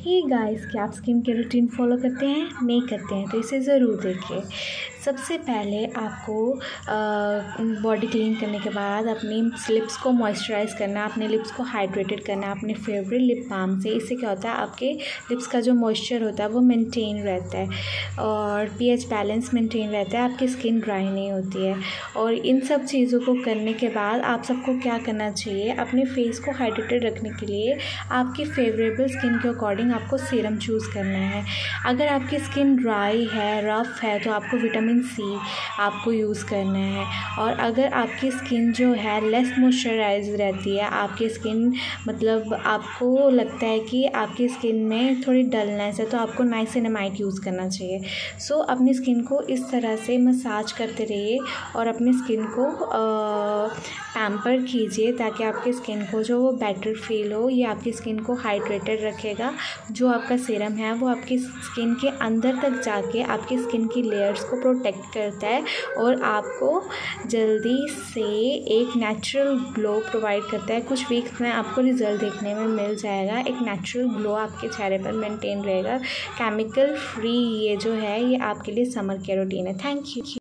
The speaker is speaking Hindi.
ही गाइस क्या आप स्किन केयर रूटीन फॉलो करते हैं? नहीं करते हैं तो इसे ज़रूर देखिए। सबसे पहले आपको बॉडी क्लीन करने के बाद अपनी लिप्स को मॉइस्चराइज़ करना, अपने लिप्स को हाइड्रेटेड करना, अपने फेवरेट लिप बाम से। इससे क्या होता है, आपके लिप्स का जो मॉइस्चर होता है, वो मेंटेन रहता है। और पीएच बैलेंस मेंटेन रहता है, आपकी स्किन ड्राई नहीं होती है। और इन सब चीज़ों को करने के बाद आप सबको क्या करना चाहिए, अपने फेस को हाइड्रेटेड रखने के लिए आपकी फेवरेबल स्किन के अकॉर्डिंग अकॉर्डिंग आपको सीरम चूज़ करना है। अगर आपकी स्किन ड्राई है रफ़ है तो आपको विटामिन सी आपको यूज़ करना है। और अगर आपकी स्किन जो है लेस मॉइस्चराइज रहती है आपकी स्किन मतलब आपको लगता है कि आपकी स्किन में थोड़ी डलनेस है तो आपको नाइसिनमाइड यूज़ करना चाहिए। सो so, अपनी स्किन को इस तरह से मसाज करते रहिए और अपनी स्किन को पैम्पर कीजिए ताकि आपकी स्किन को जो वो बेटर फील हो ये आपकी स्किन को हाइड्रेटेड रखेगा। जो आपका सीरम है, वो आपकी स्किन के अंदर तक जाके आपकी स्किन की लेयर्स को प्रोटेक्ट करता है और आपको जल्दी से एक नेचुरल ग्लो प्रोवाइड करता है। कुछ वीक्स में आपको रिज़ल्ट देखने में मिल जाएगा। एक नेचुरल ग्लो आपके चेहरे पर मेंटेन रहेगा। केमिकल फ्री ये जो है, ये आपके लिए समर केयर रूटीन है। Thank you